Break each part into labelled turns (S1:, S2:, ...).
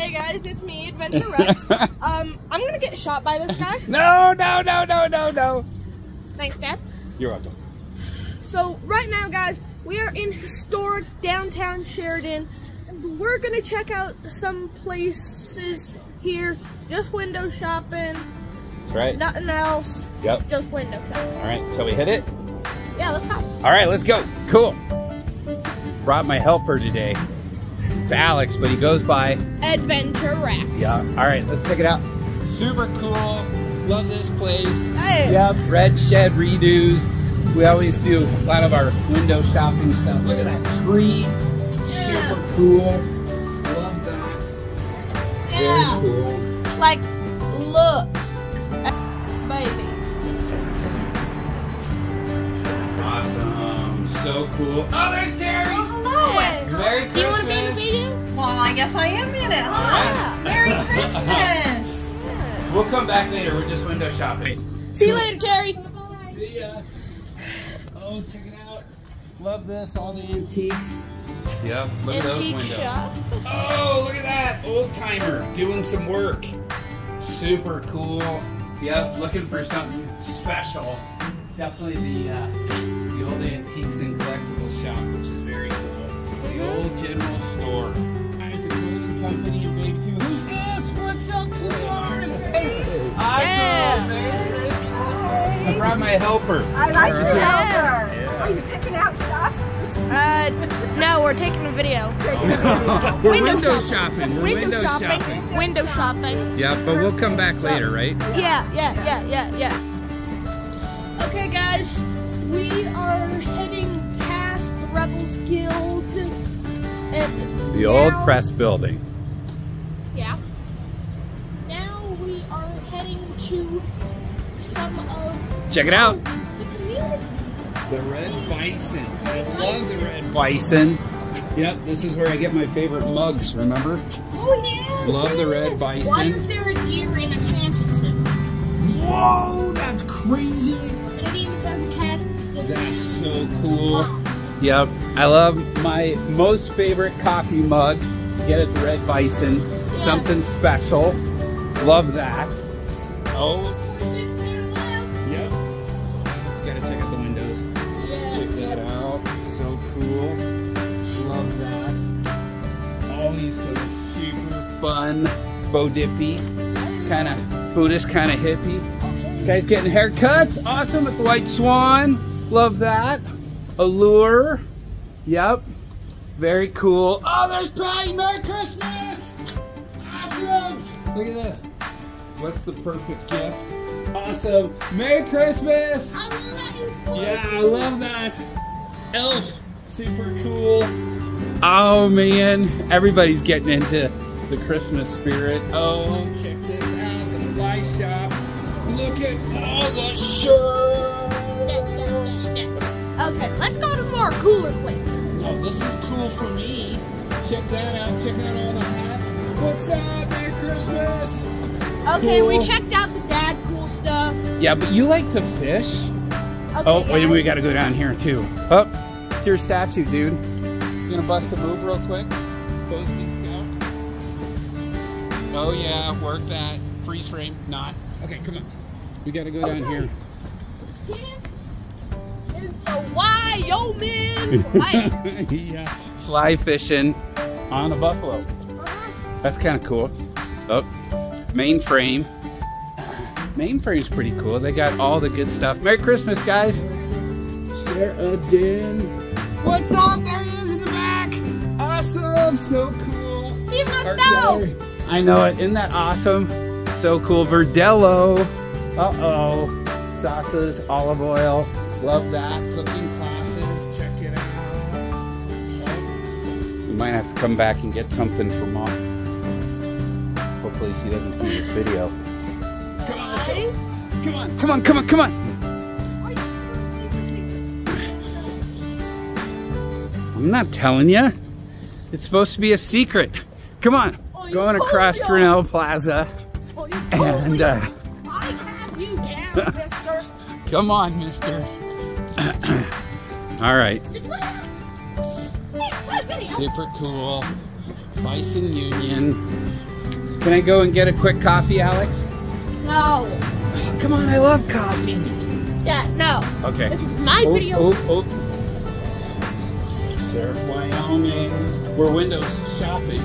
S1: Hey guys, it's me, Adventure Rex. um, I'm gonna get shot by this guy.
S2: No, no, no, no, no, no.
S1: Thanks, Dad.
S2: You're welcome.
S1: So right now, guys, we are in historic downtown Sheridan. and We're gonna check out some places here. Just window shopping,
S2: That's right.
S1: nothing else.
S2: Yep.
S1: Just window shopping.
S2: All right, shall we hit it?
S1: Yeah, let's go.
S2: All right, let's go. Cool. Brought my helper today. It's Alex, but he goes by.
S1: Adventure Rex.
S2: Yeah. All right, let's check it out. Super cool. Love this place.
S1: Hey.
S2: Yep, red shed redos. We always do a lot of our window shopping stuff. Look at that tree. Super cool. Love that.
S1: Yeah.
S2: Very cool.
S1: Like, look, baby.
S2: Awesome. So cool. Oh, there's Terry.
S3: Oh, Hello.
S1: Hey.
S2: Merry
S1: Do you want to be in
S2: Christmas.
S1: Video?
S3: Well, I guess I am in it, huh?
S2: Alright.
S3: Merry Christmas.
S2: We'll come back later. We're just window shopping.
S1: See you later, Terry.
S2: See ya. Oh, check it out. Love this. All the antiques. Yep. Look at those
S1: Antique
S2: windows.
S1: shop.
S2: Oh, look at that. Old timer doing some work. Super cool. Yep. Looking for something special. Definitely the uh, the old antiques and collectibles shop, which is very cool. The old general store. Isaac Clothing Company in Who's this? What's up, Florida?
S1: Yeah.
S2: I brought my helper.
S4: I like this
S1: Yeah.
S4: helper. Are you picking out stuff?
S1: Uh, no, we're taking a video.
S2: We're
S1: Window
S2: window,
S1: shopping.
S2: shopping. We're
S1: Window, shopping. Window shopping.
S2: Yeah, but we'll come back later, right?
S1: Yeah, yeah, yeah, yeah, yeah. Okay, guys, we are heading past the Rebels Guild. And
S2: The old press building.
S1: Yeah. Now we are heading to some of
S2: Check it out.
S1: the community.
S2: The red bison. I love the red bison. Yep, this is where I get my favorite mugs, remember?
S1: Oh yeah.
S2: Love the red bison.
S1: Why is there a deer in a Santa suit?
S2: Whoa, that's crazy.
S1: And it even does a cat.
S2: That's so cool. Yep, I love my most favorite coffee mug. Get it the red bison.
S1: Yeah.
S2: Something special. Love that. Oh, yep. Gotta check out the windows. Check that out. So cool. Love that. Always so super fun. Bo dippy. Kind of Buddhist, kind of hippie. Guys getting haircuts. Awesome at the White Swan. Love that. Allure. Yep. Very cool. Oh, there's Patty. Merry Christmas. Awesome. Look at this. What's the perfect gift? Awesome. Merry Christmas. Yeah, I love that. Elf, super cool. Oh man, everybody's getting into the Christmas spirit. Oh, check this out, the fly shop. Look at all the shirts.
S1: Okay, let's go to more cooler places.
S2: Oh, this is cool for me. Check that out. Check out all the hats. What's up? Merry Christmas.
S1: Okay, we checked out the dad cool stuff.
S2: Yeah, but you like to fish.
S1: Okay,
S2: Oh, wait, we gotta go down here too. Oh, it's your statue, dude. You gonna bust a move real quick? Posty scout. Oh yeah, work that. Freeze frame, not. Okay, come on. We gotta go down here.
S1: is the Wyoming. Fire.
S2: yeah. Fly fishing on a buffalo. Uh-huh. That's kind of cool. Oh, mainframe. Mainframe's pretty cool. They got all the good stuff. Merry Christmas, guys. Sheridan. What's up? There he is in the back. Awesome. So cool.
S1: He must
S2: Art
S1: know.
S2: gallery. I know it. Isn't that awesome? So cool. Verdello. Uh-oh. Sauces, olive oil. Love that. Cooking classes. Check it out. We might have to come back and get something for mom. Hopefully she doesn't see this video. Come on. Come on. Come on. Come on. Come on. I'm not telling you. It's supposed to be a secret. Come on. Going across Grinnell Plaza. And uh,
S1: I have you down, mister.
S2: come on, mister. All right. Super cool. Bison Union. Can I go and get a quick coffee, Alex?
S1: No.
S2: Oh, come on, I love coffee.
S1: Yeah, no.
S2: Okay.
S1: This is my
S2: Oh,
S1: video.
S2: Oh, oh. Surf Wyoming. We're window shopping,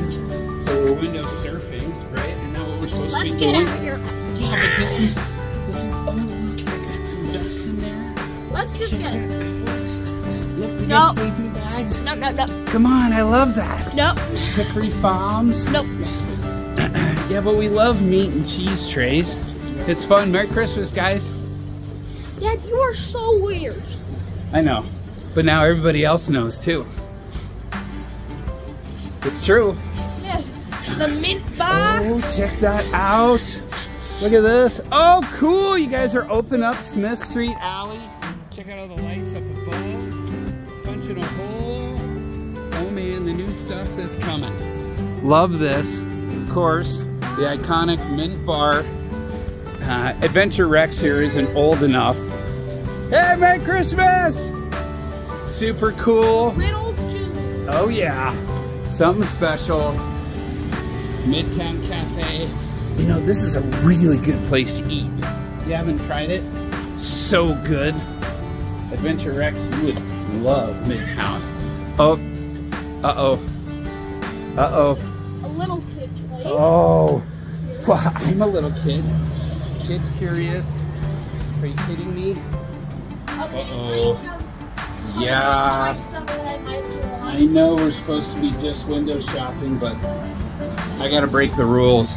S2: so we're window surfing, right? Isn't that what we're supposed
S1: Let's
S2: to be
S1: get out of here.
S2: Yeah, but this is, this is, oh look, I got some dust in there.
S1: Let's just
S2: Check
S1: get.
S2: out. Look, we
S1: No.
S2: got sleeping bags.
S1: No, no, no,
S2: Come on, I love that.
S1: Nope.
S2: Hickory Farms.
S1: no.
S2: Yeah, but we love meat and cheese trays. It's fun. Merry Christmas, guys.
S1: Dad, you are so weird.
S2: I know, but now everybody else knows too. It's true.
S1: Yeah. The mint bar.
S2: Oh, check that out. Look at this. Oh, cool. You guys are open up Smith Street Alley. Check out all the lights up above. Punching a hole. Oh man, the new stuff that's coming. Love this. Of course, the iconic Mint Bar. Uh, Adventure Rex here isn't old enough. Hey, Merry Christmas! Super cool. Oh yeah, something special. Midtown Cafe. You know, this is a really good place to eat. You haven't tried it? So good. Adventure Rex, you would love Midtown. Oh, uh-oh. Uh-oh.
S1: A little kid place.
S2: Oh, well, I'm a little kid. Kid curious. Are you kidding me?
S1: Okay,
S2: Uh-oh. Yeah.
S1: stuff that I might want.
S2: I know we're supposed to be just window shopping, but I gotta break the rules.